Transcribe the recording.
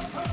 Come, come.